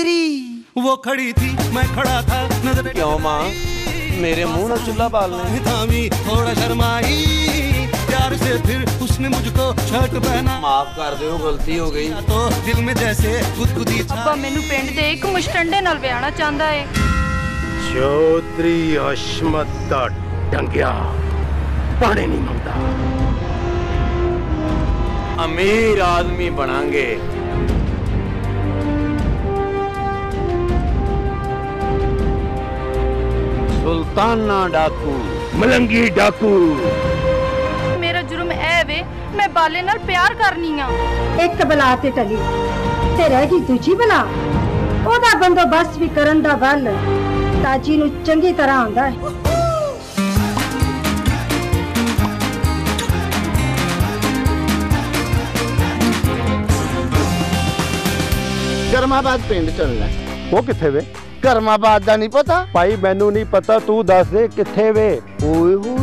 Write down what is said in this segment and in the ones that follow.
चौधरी वो खड़ी थी मैं खड़ा था नजर क्यों माँ मेरे मुंह ना चूल्हा बालने थामी थोड़ा शर्माई प्यार से फिर उसने मुझको शर्ट पहना माफ कर दो गलती हो गई तो दिल में जैसे गुदगुदी ਅੱਬਾ ਮੈਨੂੰ ਪਿੰਡ ਦੇ ਇੱਕ ਮੁਸ਼ਟੰਡੇ ਨਾਲ ਵਿਆਹਣਾ ਚਾਹੁੰਦਾ ਏ ਚੌਧਰੀ ਅਸ਼ਮਤ ਦਾ ਡੰਗਿਆ ਪਾਣੀ ਨਹੀਂ ਮੰਗਦਾ अमीर आदमी बनांगे ਸੁਲਤਾਨਾ ਡਾਕੂ। ਮਲੰਗੀ ਡਾਕੂ। ਮੇਰਾ ਜੁਰਮ ਐ ਵੇ ਮੈਂ ਬਾਲੇ ਨਾਲ ਪਿਆਰ ਕਰਨੀ ਆ। ਇੱਕ ਬਲਾ ਤੇ ਟਲੀ ਤੇ ਰਹਿ ਗਈ ਦੂਜੀ ਬਲਾ। ਉਹਦਾ ਬੰਦੋਬਸਤ ਵੀ ਕਰਨ ਦਾ ਵੱਲ ਤਾਜੀ ਨੂੰ ਚੰਗੀ ਤਰ੍ਹਾਂ ਆਉਂਦਾ ਹੈ। ਗਰਮਾਬਾਦ ਪਿੰਡ ਚੱਲਣਾ। ਉਹ ਕਿੱਥੇ ਵੇ? ਕਰਮਾਬਾਦ ਦਾ ਨਹੀਂ ਪਤਾ? ਭਾਈ ਮੈਨੂੰ ਨਹੀਂ ਪਤਾ ਤੂੰ ਦੱਸ ਦੇ ਕਿੱਥੇ ਵੇ? ਓਏ ਹੋਏ।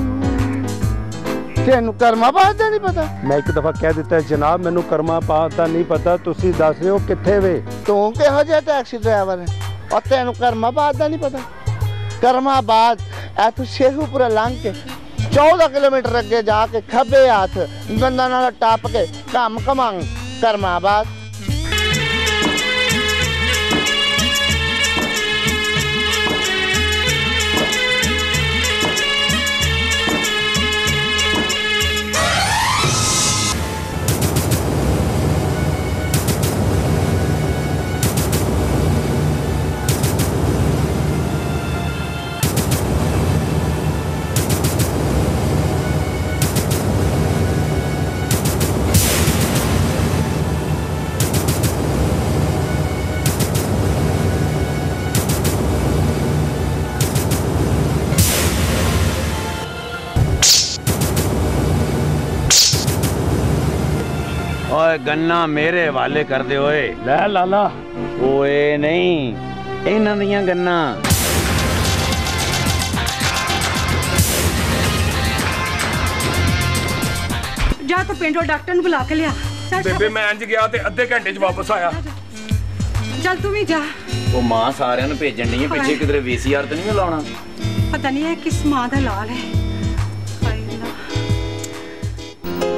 ਤੈਨੂੰ ਕਰਮਾਬਾਦ ਦਾ ਨਹੀਂ ਪਤਾ? ਮੈਂ ਇੱਕ ਦਫਾ ਕਹਿ ਦਿੱਤਾ ਜਨਾਬ ਮੈਨੂੰ ਕਰਮਾ ਪਾਤ ਦਾ ਨਹੀਂ ਪਤਾ ਤੁਸੀਂ ਦੱਸ ਰਹੇ ਹੋ ਕਿੱਥੇ ਵੇ? ਤੂੰ ਕਿਹੋ ਜਿਹਾ ਟੈਕਸੀ ਡਰਾਈਵਰ ਹੈ? ਔਰ ਤੈਨੂੰ ਕਰਮਾਬਾਦ ਦਾ ਨਹੀਂ ਪਤਾ? ਕਰਮਾਬਾਦ ਐ ਤੂੰ ਸ਼ੇਖੂਪੁਰਾ ਲੰਘ ਕੇ 14 ਕਿਲੋਮੀਟਰ ਅੱਗੇ ਜਾ ਕੇ ਖੱਬੇ ਹੱਥ ਗੰਦਾ ਨਾਲ ਟੱਪ ਕੇ ਕੰਮ ਕਮਾਂਗ ਕਰਮਾਬਾਦ ਗੰਨਾ ਮੇਰੇ ਹਵਾਲੇ ਕਰਦੇ ਹੋਏ ਲੈ ਲਾਲਾ। ਓਏ ਨਹੀਂ ਇਹਨਾਂ ਦੀਆਂ ਗੰਨਾ। ਜਾ ਤਾਂ ਪਿੰਡੋਂ ਡਾਕਟਰ ਨੂੰ ਬੁਲਾ ਕੇ ਲਿਆ। ਬੇਬੇ ਮੈਂ ਇੰਜ ਗਿਆ ਤੇ ਅੱਧੇ ਘੰਟੇ 'ਚ ਵਾਪਸ ਆਇਆ। ਚੱਲ ਤੂੰ ਵੀ ਜਾ। ਉਹ ਮਾਂ ਸਾਰਿਆਂ ਨੂੰ ਭੇਜਣ ਨਹੀਂ ਪਿੱਛੇ ਕਿਧਰੇ ਵੀਸੀਆਰ ਤੇ ਨਹੀਂ ਲਾਉਣਾ? ਪਤਾ ਨਹੀਂ ਇਹ ਕਿਸ ਮਾਂ ਦਾ ਲਾਲ ਹੈ।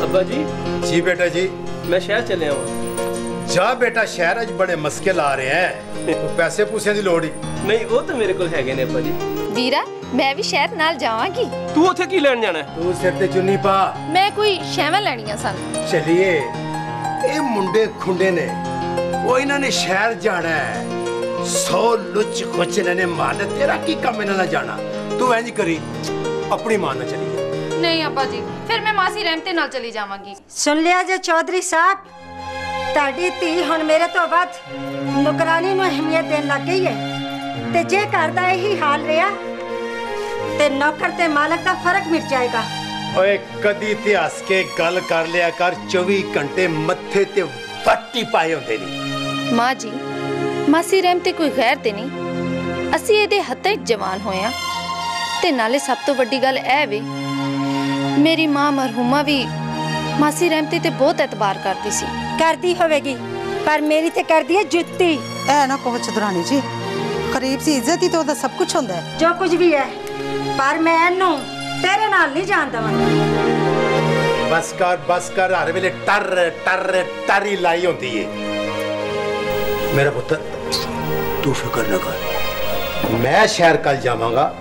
ਅੱਬਾ ਜੀ। ਜੀ ਬੇਟਾ ਜੀ ਮੈਂ ਸ਼ਹਿਰ ਚੱਲਿਆ ਹਾਂ ਜਾ ਬੇਟਾ ਸ਼ਹਿਰ ਅੱਜ ਬੜੇ ਮੁਸ਼ਕਿਲ ਆ ਰਹੇ ਹੈ। ਪੈਸੇ ਪੂਸਿਆਂ ਦੀ ਲੋੜ ਹੀ। ਨਹੀਂ ਉਹ ਤਾਂ ਮੇਰੇ ਕੋਲ ਹੈਗੇ ਨੇ ਅੱਬਾ ਜੀ। ਵੀਰਾ ਮੈਂ ਵੀ ਸ਼ਹਿਰ ਨਾਲ ਜਾਵਾਂਗੀ। ਤੂੰ ਉੱਥੇ ਕੀ ਲੈਣ ਜਾਣਾ? ਤੂੰ ਸਿਰ ਤੇ ਚੁੰਨੀ ਪਾ। ਮੈਂ ਕੋਈ ਸ਼ੈਵਾਂ ਲੈਣੀਆਂ ਸਨ। ਚਲਿਏ। ਇਹ ਮੁੰਡੇ ਖੁੰਡੇ ਨੇ। ਉਹ ਇਹਨਾਂ ਨੇ ਸ਼ਹਿਰ ਜਾਣਾ ਹੈ। ਸੌ ਲੁੱਚ ਖੁੱਚ ਇਹਨਾਂ ਨੇ ਮਾਰ ਤੇਰਾ ਕੀ ਕੰਮ ਇਹਨਾਂ ਨਾਲ ਜਾਣਾ? ਤੂੰ ਇੰਜ ਕਰੀ। ਆਪਣੀ ਮਾਂ ਨਾਲ ਚਲੀ ਨਹੀਂ ਅੱਬਾ ਜੀ। ਫਿਰ ਮੈਂ ਮਾਸੀ ਰਹਿਮਤੇ ਨਾਲ ਚਲੀ ਜਾਵਾਂਗੀ। ਸੁਣ ਲਿਆ ਜੇ ਚੌਧਰੀ ਸਾਹਿਬ ਤੁਹਾਡੀ ਧੀ ਹੁਣ ਮੇਰੇ ਤੋਂ ਵੱਧ ਨੁਕਰਾਨੀ ਨੂੰ ਅਹਿਮੀਅਤ ਦੇਣ ਲੱਗ ਗਈ ਹੈ। ਤੇ ਜੇ ਘਰ ਦਾ ਇਹੀ ਹਾਲ ਰਿਹਾ ਤੇ ਨੌਕਰ ਤੇ ਮਾਲਕ ਦਾ ਫ਼ਰਕ ਮਿਟ ਜਾਏਗਾ। ਓਏ ਕਦੀ ਤੇ ਹੱਸ ਕੇ ਗੱਲ ਕਰ ਲਿਆ ਕਰ 24 ਘੰਟੇ ਮੱਥੇ ਤੇ ਫੱਟੀ ਪਾਏ ਹੁੰਦੇ ਨੇ। ਮਾਂ ਜੀ ਮਾਸੀ ਰਹਿਮਤੇ ਕੋਈ ਗੈਰ ਤੇ ਨਹੀਂ। ਅਸੀਂ ਇਹਦੇ ਹੱਥਾਂ ਜਵਾਨ ਹੋਏ ਆ। ਤੇ ਨਾਲੇ ਸਭ ਤੋਂ ਵੱਡੀ ਗੱਲ ਇਹ ਵੇ ਮੇਰੀ ਮਾਂ ਮਰਹੂਮਾ ਵੀ ਮਾਸੀ ਰਹਿਮਤੇ ਤੇ ਬਹੁਤ ਇਤਬਾਰ ਕਰਦੀ ਸੀ। ਕਰਦੀ ਹੋਵੇਗੀ ਪਰ ਮੇਰੀ ਤੇ ਕਰਦੀ ਹੈ ਜੁੱਤੀ। ਐ ਨਾ ਕਹੋ ਚਦਰਾਣੀ ਜੀ ਕਰੀਬ ਸੀ ਇੱਜ਼ਤ ਹੀ ਤਾਂ ਉਹਦਾ ਸਭ ਕੁਝ ਹੁੰਦਾ ਹੈ। ਜੋ ਕੁਝ ਵੀ ਹੈ ਪਰ ਮੈਂ ਇਹਨੂੰ ਤੇਰੇ ਨਾਲ ਨਹੀਂ ਜਾਣ ਦਵਾਂਗੀ। ਬਸ ਕਰ ਬਸ ਕਰ ਹਰ ਵੇਲੇ ਟਰ ਟਰ ਟਰੀ ਲਾਈ ਹੁੰਦੀ ਏ। ਮੇਰਾ ਪੁੱਤਰ ਤੂੰ ਫਿਕਰ ਨਾ ਕਰ। ਮੈਂ ਸ਼ਹਿਰ ਕੱਲ ਜਾਵਾਂਗਾ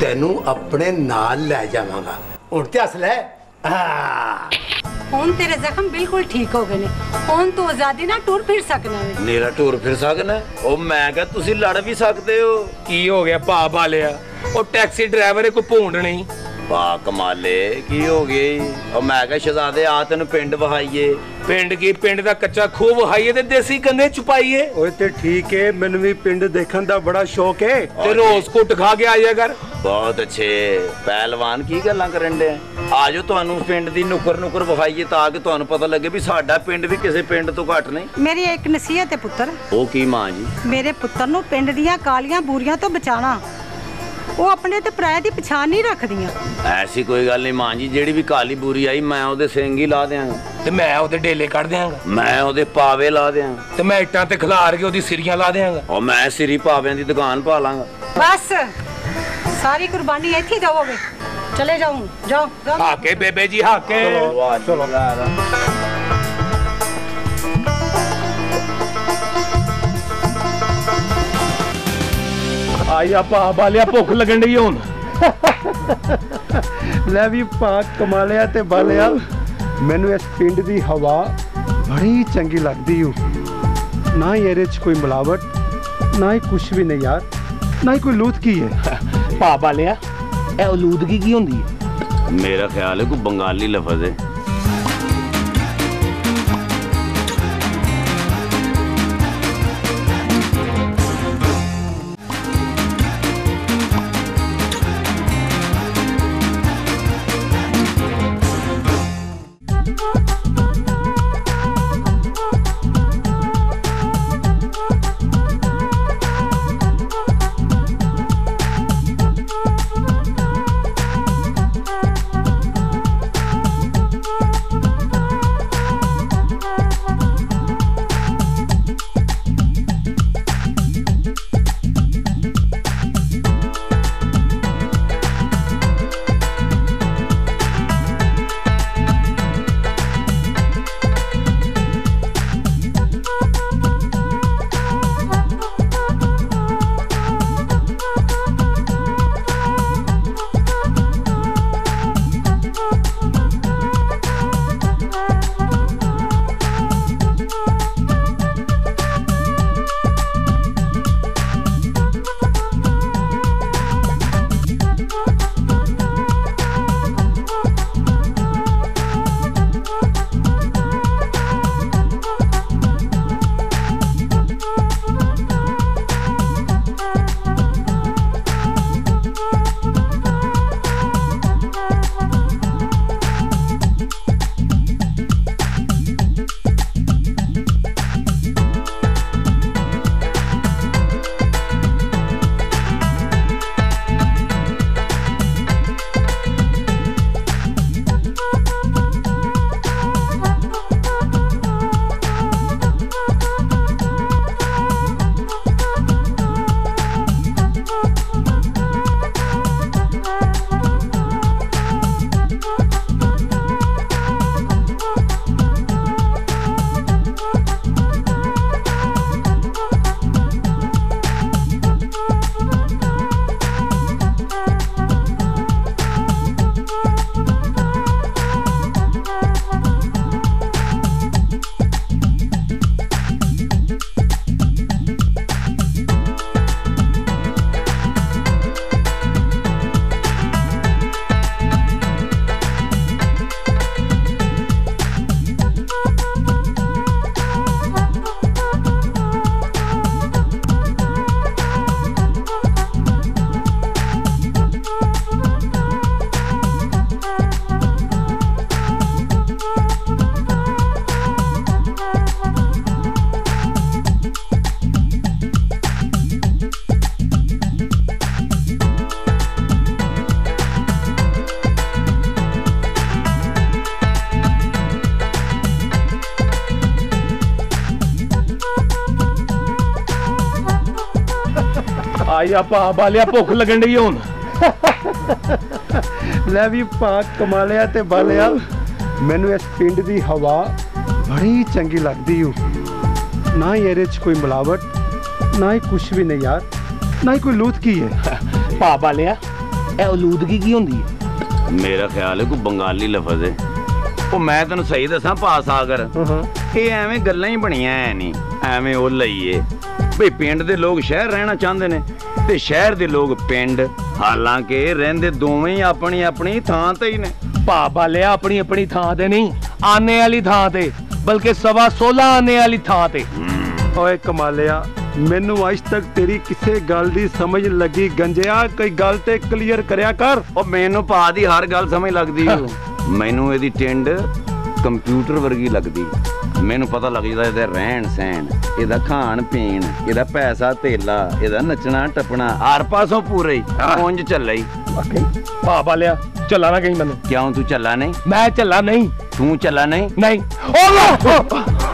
ਤੈਨੂੰ ਆਪਣੇ ਨਾਲ ਲੈ ਜਾਵਾਂਗਾ। ਹੁਣ ਤੇ ਹੱਸ ਲੈ ਆ ਹੁਣ ਤੇਰੇ ਜ਼ਖਮ ਬਿਲਕੁਲ ਠੀਕ ਹੋ ਗਏ ਨੇ। ਹੁਣ ਤੂੰ ਆਜ਼ਾਦੀ ਨਾਲ ਟੁਰ ਫਿਰ ਸਕਣਾ ਹੈ ਨੇਰਾ ਟੂਰ ਫਿਰ ਸਕਣਾ ਉਹ ਮੈਂ ਕਿਹਾ ਤੁਸੀਂ ਲੜ ਵੀ ਸਕਦੇ ਹੋ। ਕੀ ਹੋ ਗਿਆ ਭਾ ਬਾਲਿਆ? ਉਹ ਟੈਕਸੀ ਡਰਾਈਵਰ ਕੋਈ ਭੂੰਡ ਨਹੀਂ। ਪਾ ਕਮਾਲੇ ਕੀ ਹੋ ਗਈ? ਉਹ ਮੈਂ ਕਿਹਾ ਸ਼ਹਜ਼ਾਦੇ ਆ ਤੈਨੂੰ ਪਿੰਡ ਵਹਾਈਏ। ਪਿੰਡ ਕੀ? ਪਿੰਡ ਦਾ ਕੱਚਾ ਖੂਹ ਵਹਾਈਏ ਤੇ ਦੇਸੀ ਕੰਨੇ ਛੁਪਾਈਏ? ਓਏ ਤੇ ਠੀਕ ਏ ਮੈਨੂੰ ਵੀ ਪਿੰਡ ਦੇਖਣ ਦਾ ਬੜਾ ਸ਼ੌਕ ਏ। ਤੇ ਰੋਜ਼ ਕੁੱਟ ਖਾ ਕੇ ਆਇਆ ਕਰ। ਬਹੁਤ ਅੱਛੇ। ਪਹਿਲਵਾਨ ਕੀ ਗੱਲਾਂ ਕਰਨ ਦੇ ਆਜੋ ਤੁਹਾਨੂੰ ਪਿੰਡ ਦੀ ਨੁਕਰ ਨੁਕਰ ਵਿਖਾਈਏ ਤਾਂ ਕਿ ਤੁਹਾਨੂੰ ਪਤਾ ਲੱਗੇ ਵੀ ਸਾਡਾ ਪਿੰਡ ਵੀ ਕਿਸੇ ਪਿੰਡ ਤੋਂ ਘੱਟ ਨਹੀਂ। ਮੇਰੀ ਇੱਕ ਨਸੀਹਤ ਹੈ ਪੁੱਤਰ। ਉਹ ਕੀ ਮਾਂ ਜੀ? ਮੇਰੇ ਪੁੱਤਰ ਨੂੰ ਪਿੰਡ ਦੀਆਂ ਕਾਲੀਆਂ ਬੂਰੀਆਂ ਤੋਂ ਬਚਾਣਾ। ਉਹ ਆਪਣੇ ਤੇ ਪਰਾਏ ਦੀ ਪਛਾਣ ਨਹੀਂ ਰੱਖਦੀਆਂ। ਐਸੀ ਕੋਈ ਗੱਲ ਨਹੀਂ ਮਾਂ ਜੀ ਜਿਹੜੀ ਵੀ ਕਾਲੀ ਬੂਰੀ ਆਈ ਮੈਂ ਉਹਦੇ ਸਿੰਘ ਹੀ ਲਾ ਦਿਆਂਗਾ। ਤੇ ਮੈਂ ਉਹਦੇ ਡੇਲੇ ਕੱਢ ਦਿਆਂਗਾ। ਮੈਂ ਉਹਦੇ ਪਾਵੇ ਲਾ ਦਿਆਂ ਤੇ ਮੈਂ ਇੱਟਾਂ ਤੇ ਖਿਲਾਰ ਕੇ ਉਹਦੀ ਸਿਰੀਆਂ ਲਾ ਦਿਆਂਗਾ। ਉਹ ਮੈਂ ਸਿਰੀ ਪਾਵਿਆਂ ਦੀ ਦੁਕਾਨ ਪਾ ਲਾਂਗਾ। ਬਸ। ਸਾਰੀ ਕੁਰਬਾਨੀ ਇੱਥੇ ਹੀ ਦਵੋਗੇ। ਚਲੇ ਜਾਓ ਜਾਓ ਹਾਕੇ ਬੇਬੇ ਜੀ ਹਾਕੇ। ਚਲੋ ਆਈ ਆਪਾ ਬਾਲਿਆ ਭੁੱਖ ਲੱਗਣ ਡਈ ਹੁਣ। ਲੈ ਵੀ ਪਾਕ ਕਮਾਲਿਆ ਤੇ ਬਾਲਿਆ। ਮੈਨੂੰ ਇਸ ਪਿੰਡ ਦੀ ਹਵਾ ਬੜੀ ਚੰਗੀ ਲੱਗਦੀ ਓ। ਨਾ ਹੀ ਇਹਦੇ ਚ ਕੋਈ ਮਿਲਾਵਟ ਨਾ ਹੀ ਕੁਛ ਵੀ ਨਹੀਂ ਯਾਰ। ਨਾ ਹੀ ਕੋਈ ਲੂਤ ਕੀ ਹੈ? ਭਾ ਬਾਲਿਆ ਇਹ ਉਲੂਦਗੀ ਕੀ ਹੁੰਦੀ ਹੈ? ਮੇਰਾ ਖਿਆਲ ਹੈ ਕੋਈ ਬੰਗਾਲੀ ਲਫ਼ਜ਼ ਹੈ। ਆਈ ਆਪਾ ਬਾਲਿਆ ਭੁੱਖ ਲੱਗਣ ਡਈ ਹੁਣ। ਲੈ ਵੀ ਪਾਕ ਕਮਾਲਿਆ ਤੇ ਬਾਲਿਆ। ਮੈਨੂੰ ਇਸ ਪਿੰਡ ਦੀ ਹਵਾ ਬੜੀ ਚੰਗੀ ਲੱਗਦੀ ਓ। ਨਾ ਹੀ ਇਹਦੇ ਚ ਕੋਈ ਮਿਲਾਵਟ ਨਾ ਹੀ ਕੁਛ ਵੀ ਨਹੀਂ ਯਾਰ। ਨਾ ਹੀ ਕੋਈ ਲੂਤ ਕੀ ਹੈ? ਭਾ ਬਾਲਿਆ ਇਹ ਉਲੂਦਗੀ ਕੀ ਹੁੰਦੀ ਹੈ? ਮੇਰਾ ਖਿਆਲ ਹੈ ਕੋਈ ਬੰਗਾਲੀ ਲਫ਼ਜ਼ ਹੈ। ਉਹ ਮੈਂ ਤੈਨੂੰ ਸਹੀ ਦੱਸਾਂ ਪਾ ਸਾਗਰ। ਇਹ ਐਵੇਂ ਗੱਲਾਂ ਹੀ ਬਣੀਆਂ ਐ ਨਹੀਂ ਐਵੇਂ ਉਹ ਲਈਏ। ਭਈ ਪਿੰਡ ਦੇ ਲੋਕ ਸ਼ਹਿਰ ਰਹਿਣਾ ਚਾਹੁੰਦੇ ਨੇ। ਤੇ ਸ਼ਹਿਰ ਦੇ ਲੋਕ ਪਿੰਡ ਹਾਲਾਂਕਿ ਰਹਿੰਦੇ ਦੋਵੇਂ ਹੀ ਆਪਣੀ ਆਪਣੀ ਥਾਂ ਤੇ ਹੀ ਨੇ। ਭਾ ਬਾਲਿਆ ਆਪਣੀ ਆਪਣੀ ਥਾਂ ਤੇ ਨਹੀਂ ਆਨੇ ਵਾਲੀ ਥਾਂ ਤੇ ਬਲਕਿ ਸਵਾ 16 ਆਨੇ ਵਾਲੀ ਥਾਂ ਤੇ। ਓਏ ਕਮਾਲਿਆ ਮੈਨੂੰ ਅੱਜ ਤੱਕ ਤੇਰੀ ਕਿਸੇ ਗੱਲ ਦੀ ਸਮਝ ਲੱਗੀ ਗੰਜਿਆ ਕੋਈ ਗੱਲ ਤੇ ਕਲੀਅਰ ਕਰਿਆ ਕਰ। ਉਹ ਮੈਨੂੰ ਪਾ ਦੀ ਹਰ ਗੱਲ ਸਮਝ ਲੱਗਦੀ ਓ। ਮੈਨੂੰ ਇਹਦੀ ਟਿੰਡ ਕੰਪਿਊਟਰ ਵਰਗੀ ਲੱਗਦੀ। ਮੈਨੂੰ ਪਤਾ ਲੱਗ ਜਾਂਦਾ ਇਹਦਾ ਰਹਿਣ ਸਹਿਣ ਇਹਦਾ ਖਾਣ ਪੀਣ ਇਹਦਾ ਪੈਸਾ ਧੇਲਾ ਇਹਦਾ ਨੱਚਣਾ ਟੱਪਣਾ ਹਰ ਪਾਸੋਂ ਪੂਰੇ ਹੀ ਉਂਝ ਚੱਲੇ ਹੀ। ਬਾਲਿਆ ਚੱਲਾ ਨਾ ਕਹੀਂ ਮੈਨੂੰ। ਕਿਉਂ ਤੂੰ ਚੱਲਾ ਨਹੀਂ? ਮੈਂ ਚੱਲਾ ਨਹੀਂ। ਤੂੰ ਚੱਲਾ ਨਹੀਂ? ਨਹੀਂ। ਓ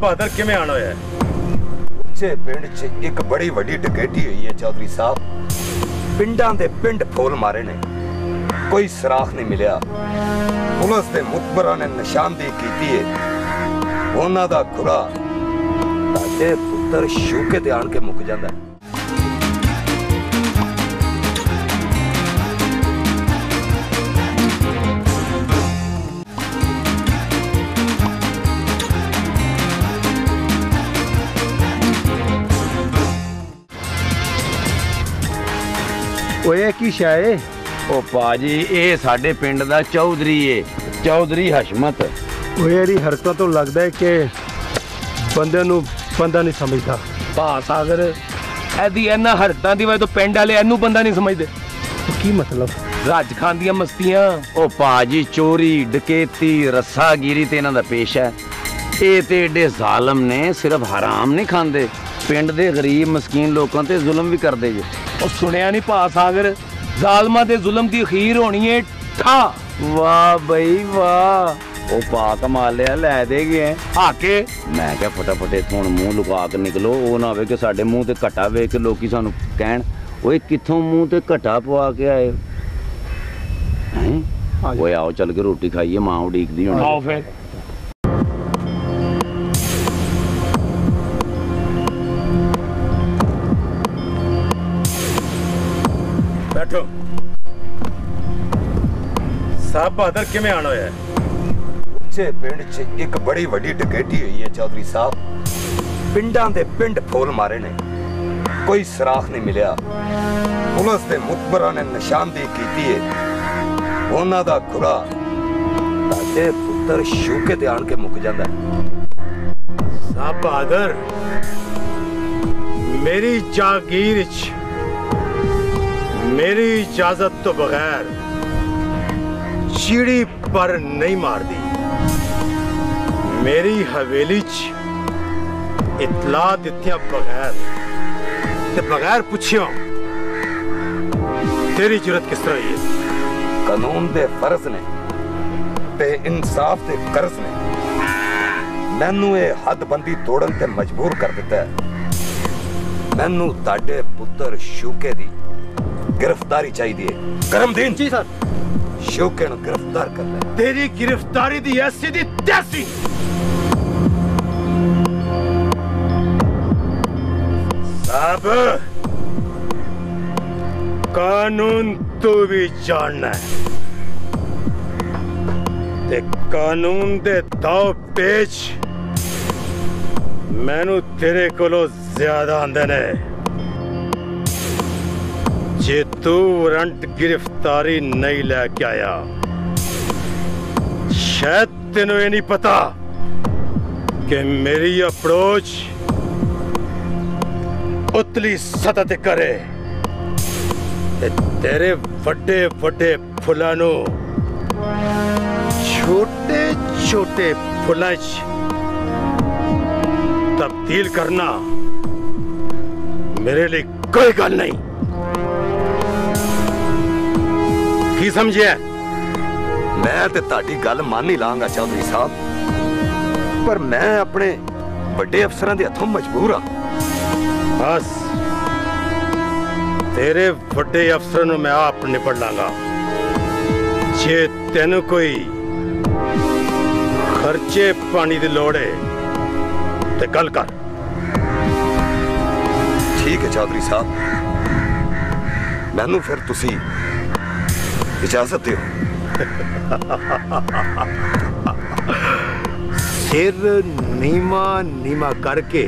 ਬਹਾਦਰ ਕਿਵੇਂ ਆਣ ਹੋਇਆ ਉੱਚੇ ਪਿੰਡ 'ਚ ਇੱਕ ਬੜੀ ਵੱਡੀ ਡਕੈਤੀ ਹੋਈ ਹੈ ਚੌਧਰੀ ਸਾਹਿਬ। ਪਿੰਡਾਂ ਦੇ ਪਿੰਡ ਫੋਲ ਮਾਰੇ ਨੇ। ਕੋਈ ਸਰਾਖ ਨਹੀਂ ਮਿਲਿਆ। ਪੁਲਿਸ ਦੇ ਮੁਖਬਰਾਂ ਨੇ ਨਿਸ਼ਾਨਦੇਹੀ ਕੀਤੀ ਹੈ ਉਹਨਾਂ ਦਾ ਖੁਰਾ ਤੁਹਾਡੇ ਪੁੱਤਰ ਸ਼ੂਕੇ ਤੇ ਆਣ ਕੇ ਮੁੱਕ ਜਾਂਦਾ ਓਏ ਕੀ ਸ਼ਾਏ ਉਹ ਪਾਜੀ ਇਹ ਸਾਡੇ ਪਿੰਡ ਦਾ ਚੌਧਰੀ ਏ। ਚੌਧਰੀ ਹਸ਼ਮਤ। ਓਏ ਇਹਦੀ ਹਰਕਤਾਂ ਤੋਂ ਲੱਗਦਾ ਹੈ ਕਿ ਬੰਦੇ ਨੂੰ ਬੰਦਾ ਨਹੀਂ ਸਮਝਦਾ। ਭਾ ਸਾਗਰ ਐਦੀ ਇਹਨਾਂ ਹਰਕਤਾਂ ਦੀ ਵਜ੍ਹਾ ਤੋਂ ਪਿੰਡ ਵਾਲੇ ਇਹਨੂੰ ਬੰਦਾ ਨਹੀਂ ਸਮਝਦੇ। ਕੀ ਮਤਲਬ? ਰੱਜ ਖਾਨ ਦੀਆਂ ਮਸਤੀਆਂ। ਉਹ ਪਾਜੀ ਚੋਰੀ ਡਕੈਤੀ ਰੱਸਾਗੀਰੀ ਤੇ ਇਹਨਾਂ ਦਾ ਪੇਸ਼ਾ ਹੈ। ਇਹ ਤੇ ਏਡੇ ਜ਼ਾਲਮ ਨੇ ਸਿਰਫ ਹਰਾਮ ਨਹੀਂ ਖਾਂਦੇ। ਪਿੰਡ ਦੇ ਗਰੀਬ ਮਸਕੀਨ ਲੋਕਾਂ ਤੇ ਜ਼ੁਲਮ ਵੀ ਕਰਦੇ ਜੇ। ਉਹ ਸੁਣਿਆ ਨਹੀਂ ਭਾ ਸਾਗਰ? ਜ਼ਾਲਮਾਂ ਦੇ ਜ਼ੁਲਮ ਦੀ ਅਖੀਰ ਹੋਣੀ ਏ ਠਾ। ਵਾਹ ਬਈ ਵਾਹ। ਉਹ ਪਾ ਕਮਾ ਲਿਆ ਲੈ ਦੇ ਗਏ। ਹਾਕੇ ਮੈਂ ਕਿਹਾ ਫਟਾਫਟ ਇੱਥੋਂ ਹੁਣ ਮੂੰਹ ਲੁਕਾ ਕੇ ਨਿਕਲੋ। ਉਹ ਨਾ ਹੋਵੇ ਕਿ ਸਾਡੇ ਮੂੰਹ ਤੇ ਘਟਾ ਵੇਖ ਕੇ ਲੋਕੀ ਸਾਨੂੰ ਕਹਿਣ ਓਏ ਕਿੱਥੋਂ ਮੂੰਹ ਤੇ ਘਟਾ ਪਵਾ ਕੇ ਆਏ? ਹੈਂ? ਓਏ ਆਓ ਚੱਲ ਕੇ ਰੋਟੀ ਖਾਈਏ ਮਾਂ ਉਡੀਕਦੀ ਹੋਣੀ। ਆਓ ਫਿਰ। ਸਾਹਿਬ ਬਹਾਦਰ ਕਿਵੇਂ ਆਣ ਹੋਇਆ? ਉੱਚੇ ਪਿੰਡ 'ਚ ਇੱਕ ਬੜੀ ਵੱਡੀ ਡਕੈਤੀ ਹੋਈ ਹੈ ਚੌਧਰੀ ਸਾਹਿਬ। ਪਿੰਡਾਂ ਦੇ ਪਿੰਡ ਫੋਲ ਮਾਰੇ ਨੇ। ਕੋਈ ਸਰਾਖ ਨਹੀਂ ਮਿਲਿਆ। ਪੁਲਿਸ ਦੇ ਮੁਖਬਰਾਂ ਨੇ ਨਿਸ਼ਾਨਦੇਹੀ ਕੀਤੀ ਹੈ। ਉਹਨਾਂ ਦਾ ਖੁਰਾ ਤੁਹਾਡੇ ਪੁੱਤਰ ਸ਼ੂਕੇ ਤੇ ਆਣ ਕੇ ਮੁੱਕ ਜਾਂਦਾ। ਸਾਹਿਬ ਬਹਾਦਰ ਮੇਰੀ ਜਾਗੀਰ 'ਚ ਮੇਰੀ ਇਜਾਜ਼ਤ ਤੋਂ ਬਗੈਰ ਚਿੜੀ ਪਰ ਨਹੀਂ ਮਾਰਦੀ। ਮੇਰੀ ਹਵੇਲੀ 'ਚ ਇਤਲਾ ਦਿੱਤਿਆਂ ਬਗੈਰ ਤੇ ਬਗੈਰ ਪੁੱਛਿਓ ਤੇਰੀ ਜੁਰਤ ਕਿਸ ਤਰ੍ਹਾਂ ਹੈ? ਕਾਨੂੰਨ ਦੇ ਫਰਜ਼ ਨੇ ਤੇ ਇਨਸਾਫ ਦੇ ਕਰਜ਼ ਨੇ। ਮੈਨੂੰ ਇਹ ਹੱਦਬੰਦੀ ਤੋੜਨ ਤੇ ਮਜਬੂਰ ਕਰ ਦਿੱਤਾ ਹੈ। ਮੈਨੂੰ ਤੁਹਾਡੇ ਪੁੱਤਰ ਸ਼ੂਕੇ ਦੀ ਗ੍ਰਿਫਤਾਰੀ ਚਾਹੀਦੀ ਹੈ। ਕਰਮਦੀਨ! ਜੀ ਸਰ। ਸ਼ੂਕੇ ਨੂੰ ਗ੍ਰਿਫਤਾਰ ਕਰ ਲੈ ਤੇਰੀ ਗ੍ਰਿਫਤਾਰੀ ਦੀ ਐਸੀ ਦੀ ਤੈਸੀ ਸਾਬ ਕਾਨੂੰਨ ਤੂੰ ਵੀ ਜਾਣਨਾ ਹੈ ਤੇ ਕਾਨੂੰਨ ਦੇ ਦਾਅ ਪੇਚ ਮੈਨੂੰ ਤੇਰੇ ਕੋਲੋਂ ਜ਼ਿਆਦਾ ਆਂਦੇ ਨੇ ਜੇ ਤੂੰ ਵਾਰੰਟ ਗ੍ਰਿਫਤਾਰੀ ਨਹੀਂ ਲੈ ਕੇ ਆਇਆ ਸ਼ਾਇਦ ਤੈਨੂੰ ਇਹ ਨਹੀਂ ਪਤਾ ਕਿ ਮੇਰੀ ਅਪਰੋਚ ਉਤਲੀ ਸਤਹ ਤੇ ਕਰੇ ਤੇ ਤੇਰੇ ਵੱਡੇ ਵੱਡੇ ਫੁੱਲਾਂ ਨੂੰ ਛੋਟੇ ਛੋਟੇ ਫੁੱਲਾਂ 'ਚ ਤਬਦੀਲ ਕਰਨਾ ਮੇਰੇ ਲਈ ਕੋਈ ਗੱਲ ਨਹੀਂ ਕੀ ਸਮਝਿਆ? ਮੈਂ ਤੇ ਤੁਹਾਡੀ ਗੱਲ ਮੰਨ ਹੀ ਲਾਂਗਾ ਚੌਧਰੀ ਸਾਹਿਬ। ਪਰ ਮੈਂ ਆਪਣੇ ਵੱਡੇ ਅਫਸਰਾਂ ਦੇ ਹੱਥੋਂ ਮਜਬੂਰ ਹਾਂ। ਬਸ। ਤੇਰੇ ਵੱਡੇ ਅਫਸਰ ਨੂੰ ਮੈਂ ਆਪ ਨਿਪੜ ਲਾਂਗਾ। ਜੇ ਤੈਨੂੰ ਕੋਈ ਖਰਚੇ ਪਾਣੀ ਦੀ ਲੋੜ ਹੈ ਤੇ ਗੱਲ ਕਰ। ਠੀਕ ਹੈ ਚੌਧਰੀ ਸਾਹਿਬ। ਮੈਨੂੰ ਫਿਰ ਤੁਸੀਂ ਇਜਾਜ਼ਤ ਦਿਓ ਸਿਰ ਨੀਮਾ ਨੀਮਾ ਕਰਕੇ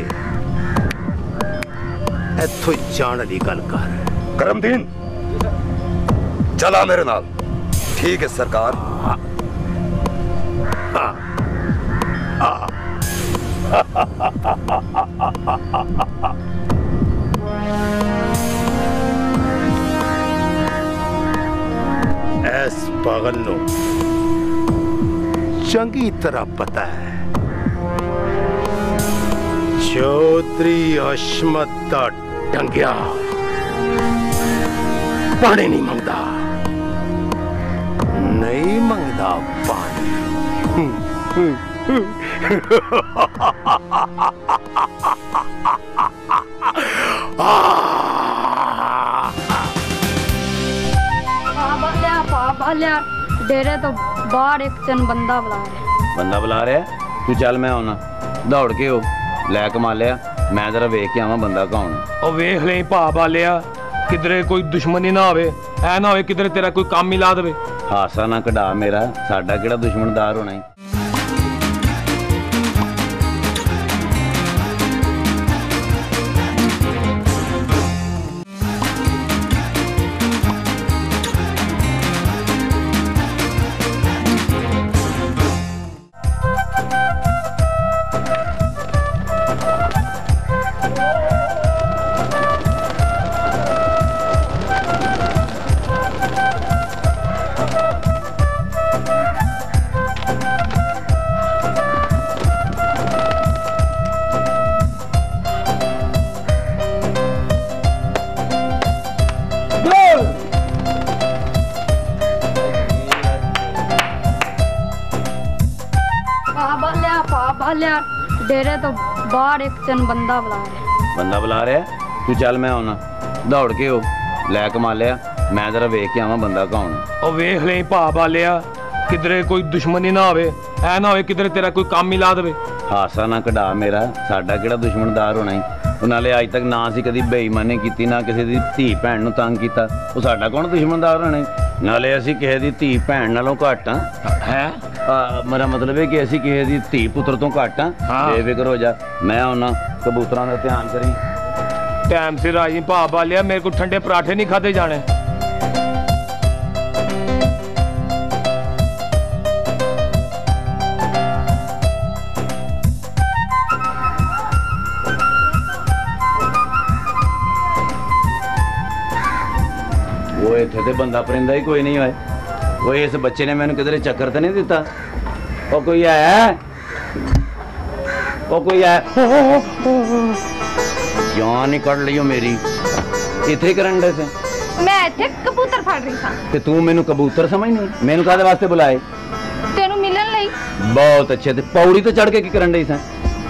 ਇੱਥੋਂ ਜਾਣ ਵਾਲੀ ਗੱਲ ਕਰ ਕਰਮਦੀਨ ਚਲਾ ਮੇਰੇ ਨਾਲ ਠੀਕ ਹੈ ਸਰਕਾਰ ਐਸ ਪਾਗਲ ਨੂੰ। ਚੰਗੀ ਤਰ੍ਹਾਂ ਪਤਾ ਹੈ। ਚੌਧਰੀ ਅਸ਼ਮਤ ਦਾ ਟੰਗਿਆ ਪਾਣੀ ਨਹੀਂ ਮੰਗਦਾ। ਨਹੀਂ ਮੰਗਦਾ ਪਾਪਾ ਲਿਆ ਡੇਰੇ ਤੋਂ ਬਾਹਰ ਇੱਕ ਚੰਨ ਬੰਦਾ ਬੁਲਾ ਰਿਹਾ। ਬੰਦਾ ਬੁਲਾ ਰਿਹਾ? ਤੂੰ ਚੱਲ ਮੈਂ ਆਉਣਾ ਦੌੜ ਕੇ ਉਹ ਲੈ ਕਮਾ ਲਿਆ। ਮੈਂ ਜਰਾ ਵੇਖ ਕੇ ਆਵਾਂ ਬੰਦਾ ਕੌਣ ਹੈ। ਉਹ ਵੇਖ ਲਈ ਭਾ ਬਾਲਿਆ ਕਿਧਰੇ ਕੋਈ ਦੁਸ਼ਮਣੀ ਨਾ ਹੋਵੇ ਐ ਨਾ ਹੋਵੇ ਕਿਧਰੇ ਤੇਰਾ ਕੋਈ ਕੰਮ ਹੀ ਲਾ ਦੇਵੇ। ਹਾਸਾ ਨਾ ਕਢਾ ਮੇਰਾ ਸਾਡਾ ਕਿਹੜਾ ਦੁਸ਼ਮਣਦਾਰ ਹੋਣਾ ਈ? ਲਿਆ ਡੇਰੇ ਤੋਂ ਬਾਹਰ ਇੱਕ ਚੰਨ ਬੰਦਾ ਬੁਲਾ ਰਿਹਾ। ਬੰਦਾ ਬੁਲਾ ਰਿਹਾ? ਤੂੰ ਚੱਲ ਮੈਂ ਆਉਣਾ ਦੌੜ ਕੇ ਉਹ ਲੈ ਕਮਾ ਲਿਆ। ਮੈਂ ਜਰਾ ਵੇਖ ਕੇ ਆਵਾਂ ਬੰਦਾ ਕੌਣ ਹੈ। ਉਹ ਵੇਖ ਲਈ ਭਾ ਬਾਲਿਆ ਕਿਧਰੇ ਕੋਈ ਦੁਸ਼ਮਣੀ ਨਾ ਹੋਵੇ ਐ ਨਾ ਹੋਵੇ ਕਿਧਰੇ ਤੇਰਾ ਕੋਈ ਕੰਮ ਹੀ ਲਾ ਦੇਵੇ। ਹਾਸਾ ਨਾ ਕਢਾ ਮੇਰਾ ਸਾਡਾ ਕਿਹੜਾ ਦੁਸ਼ਮਣਦਾਰ ਹੋਣਾ ਈ? ਉਹ ਨਾਲੇ ਅੱਜ ਤੱਕ ਨਾ ਸੀ ਕਦੀ ਬੇਈਮਾਨੀ ਕੀਤੀ ਨਾ ਕਿਸੇ ਦੀ ਧੀ ਭੈਣ ਨੂੰ ਤੰਗ ਕੀਤਾ। ਉਹ ਸਾਡਾ ਕੌਣ ਦੁਸ਼ਮਣਦਾਰ ਹੋਣਾ? ਨਾਲੇ ਅਸੀਂ ਕਿਸੇ ਦੀ ਧੀ ਭੈਣ ਨਾਲੋਂ ਘੱਟ ਆ। ਹੈ। ਮੇਰਾ ਮਤਲਬ ਹੈ ਕਿ ਅਸੀਂ ਕਿਸੇ ਦੀ ਧੀ ਪੁੱਤਰ ਤੋਂ ਘੱਟ ਆ। ਬੇਫਿਕਰ ਹੋ ਜਾ। ਮੈਂ ਆਉਣਾ ਕਬੂਤਰਾਂ ਦਾ ਧਿਆਨ ਕਰੀ। ਟਾਈਮ ਸਿਰ ਆ ਜੀ ਭਾ ਬਾਲਿਆ ਮੇਰੇ ਕੋਲ ਠੰਡੇ ਪਰਾਠੇ ਨਹੀਂ ਖਾਦੇ ਜਾਣੇ। ਉਹ ਇੱਥੇ ਤੇ ਬੰਦਾ ਪਰਿੰਦਾ ਹੀ ਕੋਈ ਨਹੀਂ ਹੋਏ ਉਹ ਇਸ ਬੱਚੇ ਨੇ ਮੈਨੂੰ ਕਿਧਰੇ ਚੱਕਰ ਤਾਂ ਨਹੀਂ ਦਿੱਤਾ? ਉਹ ਕੋਈ ਆਇਆ ਉਹ ਕੋਈ ਆਇਆ ਜਾਨ ਹੀ ਕੱਢ ਲਈਓ ਮੇਰੀ। ਇੱਥੇ ਕਰਨ ਦੇ ਸੇ। ਮੈਂ ਇੱਥੇ ਕਬੂਤਰ ਫੜ ਰਹੀ ਸਾਂ। ਤੇ ਤੂੰ ਮੈਨੂੰ ਕਬੂਤਰ ਸਮਝਨੀ ਮੈਨੂੰ ਕਾਹਦੇ ਵਾਸਤੇ ਬੁਲਾਏ? ਤੈਨੂੰ ਮਿਲਣ ਲਈ। ਬਹੁਤ ਅੱਛੇ ਤੇ ਪੌੜੀ ਤੇ ਚੜ ਕੇ ਕੀ ਕਰਨ ਡਈ ਸਾਂ?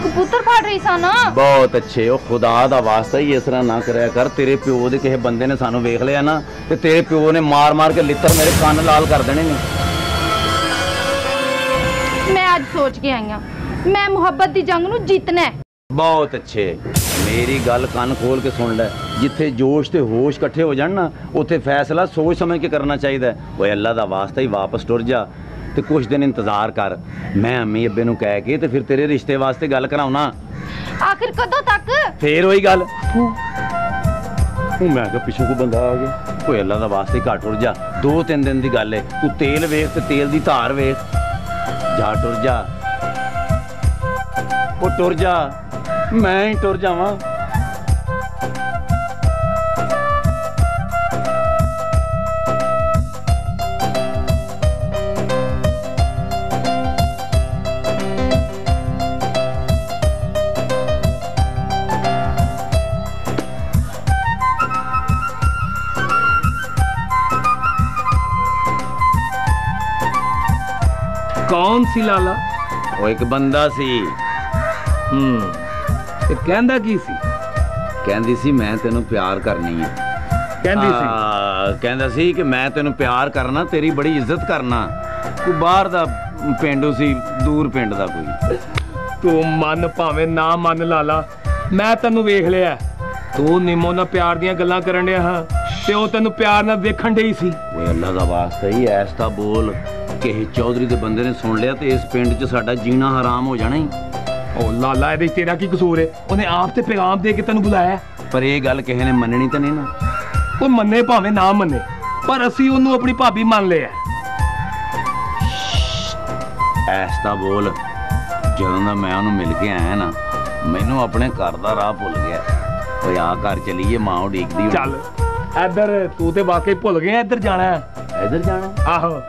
ਕਬੂਤਰ ਫੜ ਰਹੀ ਸਾਂ ਨਾ। ਬਹੁਤ ਅੱਛੇ ਉਹ ਖੁਦਾ ਦਾ ਵਾਸਤਾ ਹੀ ਇਸ ਤਰ੍ਹਾਂ ਨਾ ਕਰਿਆ ਕਰ। ਤੇਰੇ ਪਿਓ ਦੇ ਕਿਸੇ ਬੰਦੇ ਨੇ ਸਾਨੂੰ ਵੇਖ ਲਿਆ ਨਾ ਤੇ ਤੇਰੇ ਪਿਓ ਨੇ ਮਾਰ ਮਾਰ ਕੇ ਲਿੱਤਰ ਮੇਰੇ ਕੰਨ ਲਾਲ ਕਰ ਦੇਣੇ ਨੇ। ਮੈਂ ਅੱਜ ਸੋਚ ਕੇ ਆਈ ਹਾਂ ਮੈਂ ਮੁਹੱਬਤ ਦੀ ਜੰਗ ਨੂੰ ਜਿੱਤਣਾ ਹੈ। ਬਹੁਤ ਅੱਛੇ। ਮੇਰੀ ਗੱਲ ਕੰਨ ਖੋਲ ਕੇ ਸੁਣ ਲੈ। ਜਿੱਥੇ ਜੋਸ਼ ਤੇ ਹੋਸ਼ ਇਕੱਠੇ ਹੋ ਜਾਣ ਨਾ ਉੱਥੇ ਫੈਸਲਾ ਸੋਚ ਸਮਝ ਕੇ ਕਰਨਾ ਚਾਹੀਦਾ। ਓਏ ਅੱਲਾ ਦਾ ਵਾਸਤਾ ਹੀ ਵਾਪਸ ਟੁਰ ਜਾ। ਤੇ ਕੁਝ ਦਿਨ ਇੰਤਜ਼ਾਰ ਕਰ। ਮੈਂ ਅੰਮੀ ਅੱਬੇ ਨੂੰ ਕਹਿ ਕੇ ਤੇ ਫਿਰ ਤੇਰੇ ਰਿਸ਼ਤੇ ਵਾਸਤੇ ਗੱਲ ਕਰਾਉਣਾ। ਆਖਿਰ ਕਦੋਂ ਤੱਕ? ਫੇਰ ਉਹੀ ਗੱਲ। ਉਹ ਮੈਂ ਕਿਹਾ ਪਿੱਛੋਂ ਕੋ ਬੰਦਾ ਆ ਗਿਆ। ਓਏ ਅੱਲਾ ਦਾ ਵਾਸਤੇ ਘੱਟ ਟੁਰ ਜਾ। ਦੋ ਤਿੰਨ ਦਿਨ ਦੀ ਗੱਲ ਏ। ਤੂੰ ਤੇਲ ਵੇਖ ਤੇ ਤੇਲ ਦੀ ਧਾਰ ਵੇਖ। ਜਾ ਟੁਰ ਜਾ। ਉਹ ਟੁਰ ਜਾ। ਮੈਂ ਹੀ ਟੁਰ ਜਾਵਾਂ। ਸੀ ਲਾਲਾ? ਉਹ ਇੱਕ ਬੰਦਾ ਸੀ। ਹੂੰ। ਤੇ ਕਹਿੰਦਾ ਕੀ ਸੀ? ਕਹਿੰਦੀ ਸੀ ਮੈਂ ਤੈਨੂੰ ਪਿਆਰ ਕਰਨੀ ਹੈ ਕਹਿੰਦੀ ਸੀ? ਕਹਿੰਦਾ ਸੀ ਕਿ ਮੈਂ ਤੈਨੂੰ ਪਿਆਰ ਕਰਨਾ ਤੇਰੀ ਬੜੀ ਇੱਜ਼ਤ ਕਰਨਾ। ਤੂੰ ਬਾਹਰ ਦਾ ਪਿੰਡੂ ਸੀ ਦੂਰ ਪਿੰਡ ਦਾ ਕੋਈ। ਤੂੰ ਮਨ ਭਾਵੇਂ ਨਾ ਮੰਨ ਲਾਲਾ ਮੈਂ ਤੈਨੂੰ ਵੇਖ ਲਿਆ। ਤੂੰ ਨਿੰਮੋ ਨਾਲ ਪਿਆਰ ਦੀਆਂ ਗੱਲਾਂ ਕਰਨ ਡਿਆ ਹਾਂ ਤੇ ਉਹ ਤੈਨੂੰ ਪਿਆਰ ਨਾਲ ਵੇਖਣ ਡਈ ਸੀ। ਓਏ ਅੱਲਾ ਦਾ ਵਾਸਤਾ ਹੀ ਐਸ ਤਾਂ ਬੋਲ। ਕਿਸੇ ਚੌਧਰੀ ਦੇ ਬੰਦੇ ਨੇ ਸੁਣ ਲਿਆ ਤੇ ਇਸ ਪਿੰਡ 'ਚ ਸਾਡਾ ਜੀਣਾ ਹਰਾਮ ਹੋ ਜਾਣਾ ਹੀ। ਉਹ ਲਾਲਾ ਇਹਦੇ 'ਚ ਤੇਰਾ ਕੀ ਕਸੂਰ ਹੈ? ਉਹਨੇ ਆਪ ਤੇ ਪੈਗਾਮ ਦੇ ਕੇ ਤੈਨੂੰ ਬੁਲਾਇਆ ਪਰ ਇਹ ਗੱਲ ਕਿਸੇ ਨੇ ਮੰਨਣੀ ਤਾਂ ਨਹੀਂ ਨਾ। ਉਹ ਮੰਨੇ ਭਾਵੇਂ ਨਾ ਮੰਨੇ ਪਰ ਅਸੀਂ ਉਹਨੂੰ ਆਪਣੀ ਭਾਬੀ ਮੰਨ ਲਿਆ ਐਸ ਤਾਂ ਬੋਲ ਜਦੋਂ ਦਾ ਮੈਂ ਉਹਨੂੰ ਮਿਲ ਕੇ ਆਇਆ ਨਾ ਮੈਨੂੰ ਆਪਣੇ ਘਰ ਦਾ ਰਾਹ ਭੁੱਲ ਗਿਆ। ਓਏ ਆ ਘਰ ਚਲੀਏ ਮਾਂ ਉਡੀਕਦੀ। ਚੱਲ ਇੱਧਰ ਤੂੰ ਤੇ ਵਾਕਈ ਭੁੱਲ ਗਿਆ ਇੱਧਰ ਜਾਣਾ ਇੱਧਰ ਜਾਣਾ? ਆਹੋ।